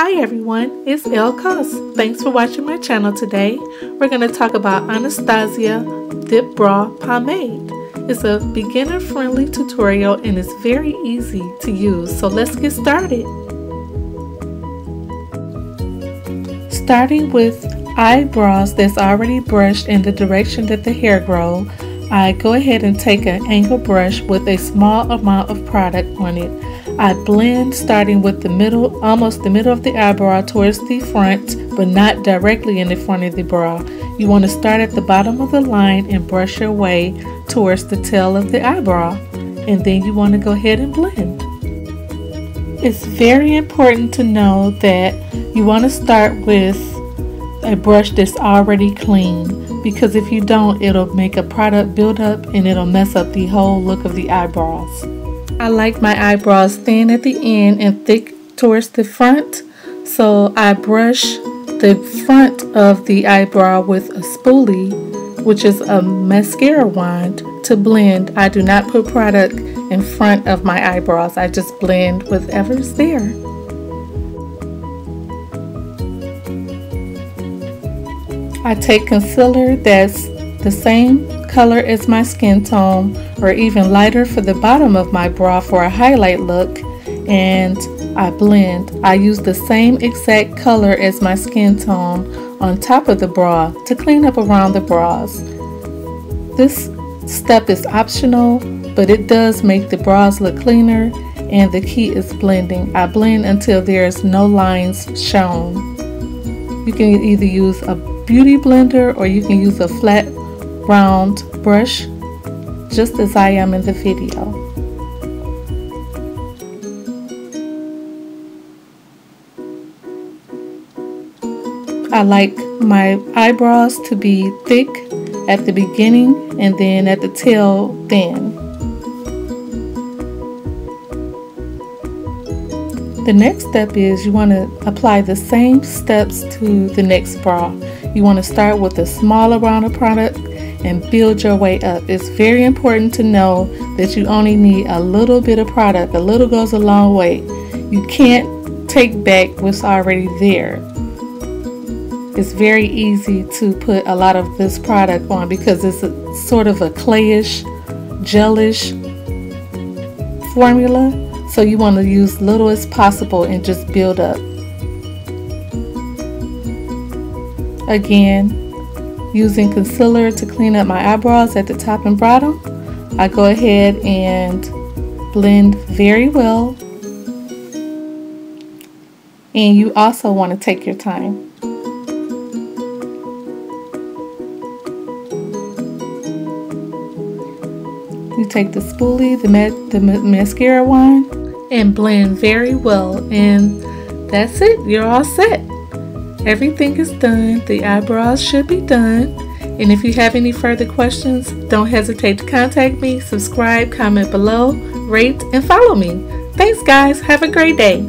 Hi everyone, it's Elle Kos. Thanks for watching my channel today. We're going to talk about Anastasia Dip Brow Pomade. It's a beginner friendly tutorial and it's very easy to use, so let's get started. Starting with eyebrows that's already brushed in the direction that the hair grows, I go ahead and take an angle brush with a small amount of product on it. I blend starting with the middle, almost the middle of the eyebrow towards the front, but not directly in the front of the brow. You want to start at the bottom of the line and brush your way towards the tail of the eyebrow. And then you want to go ahead and blend. It's very important to know that you want to start with a brush that's already clean because if you don't, it'll make a product build up and it'll mess up the whole look of the eyebrows. I like my eyebrows thin at the end and thick towards the front. So I brush the front of the eyebrow with a spoolie, which is a mascara wand, to blend. I do not put product in front of my eyebrows. I just blend whatever's there. I take concealer that's the same color as my skin tone or even lighter for the bottom of my bra for a highlight look and I blend. I use the same exact color as my skin tone on top of the bra to clean up around the bras. This step is optional but it does make the bras look cleaner and the key is blending. I blend until there's no lines shown. You can either use a beauty blender or you can use a flat round brush just as I am in the video. I like my eyebrows to be thick at the beginning and then at the tail thin. The next step is you want to apply the same steps to the next brow. You want to start with a smaller amount of product and build your way up. It's very important to know that you only need a little bit of product. A little goes a long way. You can't take back what's already there. It's very easy to put a lot of this product on because it's a, sort of a clayish, gelish formula. So you want to use little as possible and just build up. Again, using concealer to clean up my eyebrows at the top and bottom. I go ahead and blend very well. And you also want to take your time. You take the spoolie, the, ma the ma mascara wand, and blend very well. And that's it. You're all set. Everything is done. The eyebrows should be done. And if you have any further questions, don't hesitate to contact me, subscribe, comment below, rate, and follow me. Thanks, guys. Have a great day.